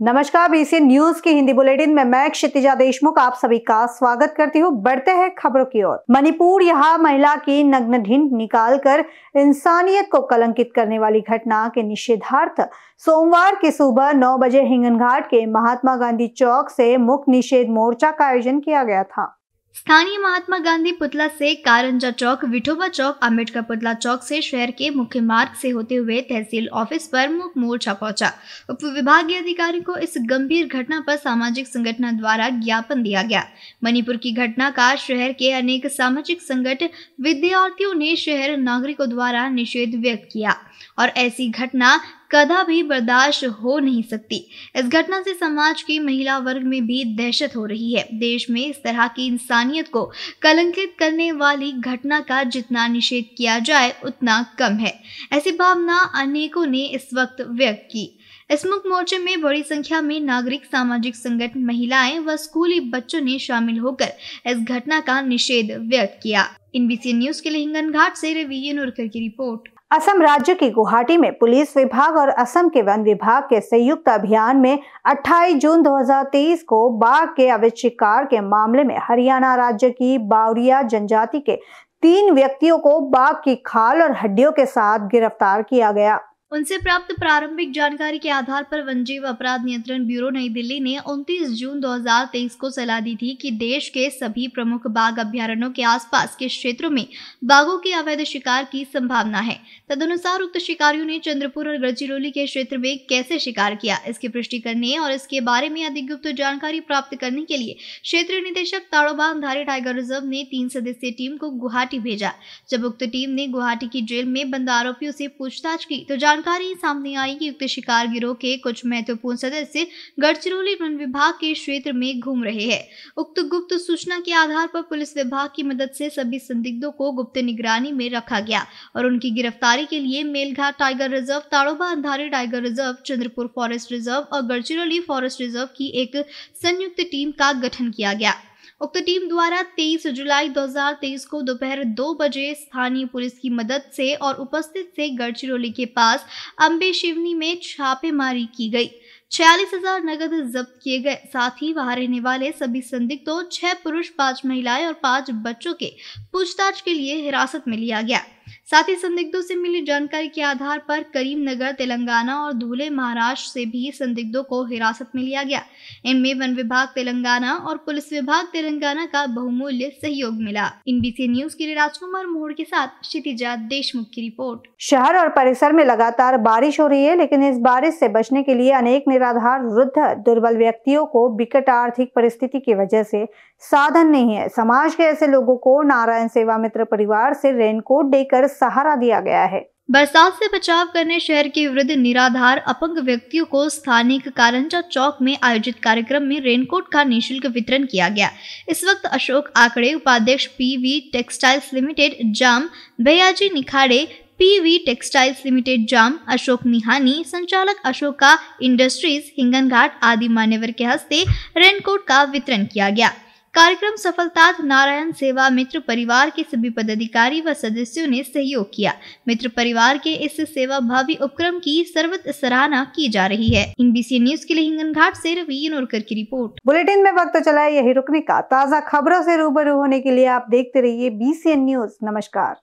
नमस्कार BC news के Hindi bulletin में मैं क्षितिजा देशमुख, आप सभी का स्वागत करती हूँ। बढ़ते हैं खबरों की ओर। मणिपुर यहाँ महिला की नग्न ढिंड निकाल कर इंसानियत को कलंकित करने वाली घटना के निषेधार्थ। सोमवार की सुबह नौ बजे हिंगनघाट के महात्मा गांधी चौक से मुख्य निषेध मोर्चा का आयोजन किया गया था। स्थानीय महात्मा गांधी पुतला से कारंजा चौक, विठोबा चौक अंबेडकर पुतला चौक से शहर के मुख्य मार्ग से होते हुए तहसील ऑफ़िस पर मुख मोर्चा पहुँचा। उप विभागीय अधिकारी को इस गंभीर घटना पर सामाजिक संगठन द्वारा ज्ञापन दिया गया। मणिपुर की घटना का शहर के अनेक सामाजिक संगठन विद्यार्थियों ने शहर नागरिकों द्वारा निषेध व्यक्त किया और ऐसी घटना कदा भी बर्दाश्त हो नहीं सकती। इस घटना से समाज की महिला वर्ग में भी दहशत हो रही है। देश में इस तरह की इंसानियत को कलंकित करने वाली घटना का जितना निषेध किया जाए, उतना कम है। ऐसी भावना अनेकों ने इस वक्त व्यक्त की। इस मुख्य मोर्चे में बड़ी संख्या में नागरिक, सामाजिक संगठन, महिलाएँ व स्कूली बच्चों ने शामिल होकर इस घटना का निषेध व्यक्त किया। इन न्यूज़ के लिए हिंगन घाट से रवि की रिपोर्ट। असम राज्य की गुवाहाटी में पुलिस विभाग और असम के वन विभाग के संयुक्त अभियान में 28 जून 2023 को बाघ के अवैध शिकार के मामले में हरियाणा राज्य की बावरिया जनजाति के तीन व्यक्तियों को बाघ की खाल और हड्डियों के साथ गिरफ़्तार किया गया। उनसे प्राप्त प्रारंभिक जानकारी के आधार पर वनजीव अपराध नियंत्रण ब्यूरो नई दिल्ली ने 29 जून 2023 को सलाह दी थी कि देश के सभी प्रमुख बाघ अभ्यारण्यों के आसपास के क्षेत्रों में बाघों के अवैध शिकार की संभावना है। तदनुसार उक्त शिकारियों ने चंद्रपुर और गढ़चिरौली के क्षेत्र में कैसे शिकार किया, इसकी पुष्टि करने और इसके बारे में अधिक गुप्त जानकारी प्राप्त करने के लिए क्षेत्रीय निदेशक ताड़ोबा अंधारी टाइगर रिज़र्व ने तीन सदस्यीय टीम को गुवाहाटी भेजा। जब उक्त टीम ने गुवाहाटी की जेल में बंद आरोपियों से पूछताछ की तो जानकारी सामने आई कि युक्त शिकार गिरोह के कुछ महत्वपूर्ण सदस्य गढ़चिरौली वन विभाग के क्षेत्र में घूम रहे हैं। उक्त गुप्त सूचना के आधार पर पुलिस विभाग की मदद से सभी संदिग्धों को गुप्त निगरानी में रखा गया और उनकी गिरफ्तारी के लिए Melghat tiger reserve, Tadoba, Andhari tiger reserve, Chandrapur forest reserve और गढ़चिरौली फॉरेस्ट रिज़र्व की एक संयुक्त टीम का गठन किया गया। उक्त टीम द्वारा 23 जुलाई 2023 को दोपहर दो बजे स्थानीय पुलिस की मदद से और उपस्थित से गढ़चिरौली के पास अम्बे शिवनी में छापेमारी की गई। छियालीस हज़ार नगद जब्त किए गए। साथ ही वहाँ रहने वाले सभी संदिग्धों, छह पुरुष, पाँच महिलाएँ और पाँच बच्चों के पूछताछ के लिए हिरासत में लिया गया। साथ ही संदिग्धों से मिली जानकारी के आधार पर करीमनगर तेलंगाना और धूले, महाराष्ट्र से भी संदिग्धों को हिरासत में लिया गया। इनमें वन विभाग, तेलंगाना और पुलिस विभाग, तेलंगाना का बहुमूल्य सहयोग मिला। इन बीसी न्यूज़ के लिए राजकुमार मोहड़ के साथ क्षितिजा देशमुख की रिपोर्ट। शहर और परिसर में लगातार बारिश हो रही है, लेकिन इस बारिश से बचने के लिए अनेक निराधार, वृद्ध, दुर्बल व्यक्तियों को विकट आर्थिक परिस्थिति की वजह से साधन नहीं है। समाज के ऐसे लोगों को नारायण सेवा मित्र परिवार से रेनकोट देकर सहारा दिया गया है। बरसात से बचाव करने शहर के वृद्ध निराधार, अपंग व्यक्तियों को स्थानिक कारंजा चौक में आयोजित कार्यक्रम में रेनकोट का निशुल्क वितरण किया गया। इस वक्त अशोक आंकड़े, उपाध्यक्ष PV textiles limited, Jam, Bhaiyaji Nikhade PV textiles limited, Jam, Ashok Nihani, संचालक अशोका इंडस्ट्रीज़ हिंगन घाट आदि मान्यवर के हस्ते रेनकोट का वितरण किया गया। कार्यक्रम सफलता नारायण सेवा, मित्र परिवार के सभी पदाधिकारी व सदस्यों ने सहयोग किया। मित्र परिवार के इस सेवा भावी उपक्रम की सर्वत सराहना की जा रही है। इन बीसी न्यूज़ के लिए हिंगन घाट ऐसी रवि नोरकर की रिपोर्ट। बुलेटिन में वक्त चला है, यही रुकने का। ताज़ा खबरों से रूबरू होने के लिए आप देखते रहिए बीसीएन न्यूज़ नमस्कार।